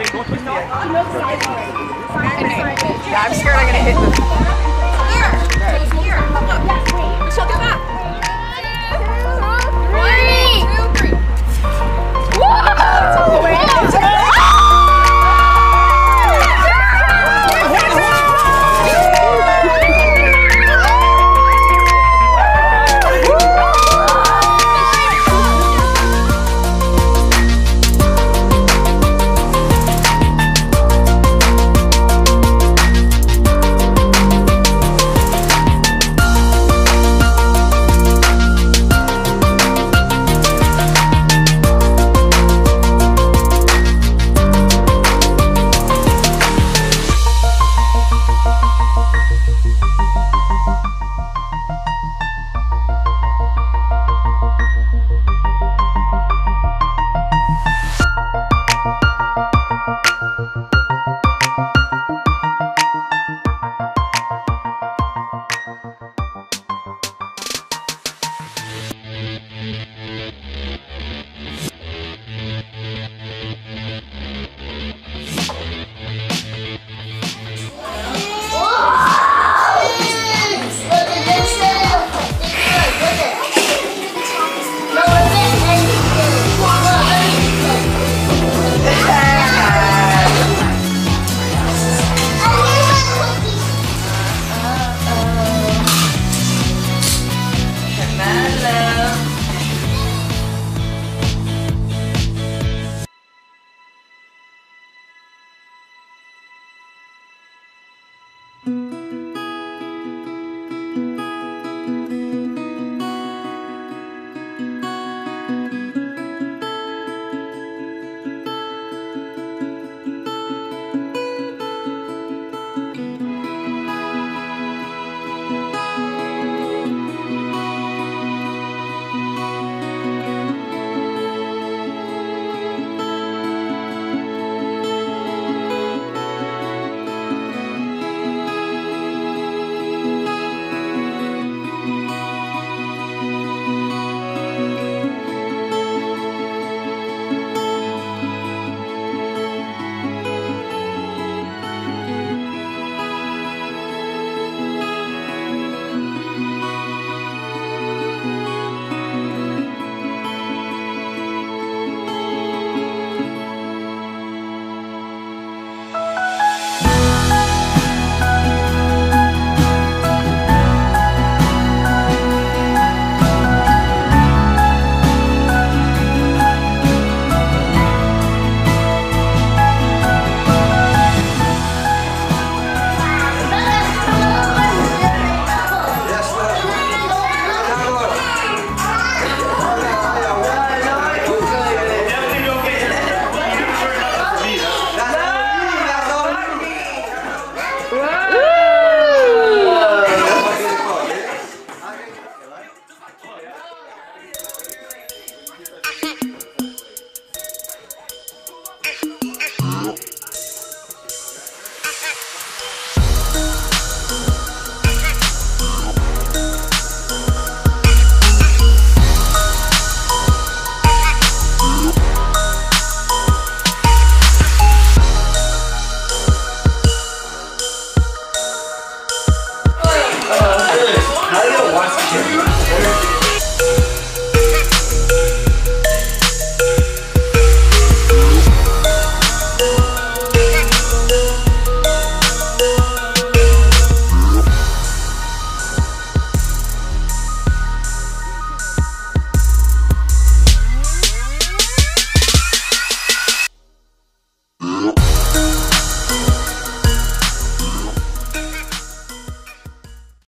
Yeah, I'm scared I'm gonna hit them. Here, here, look, Michelle, come back.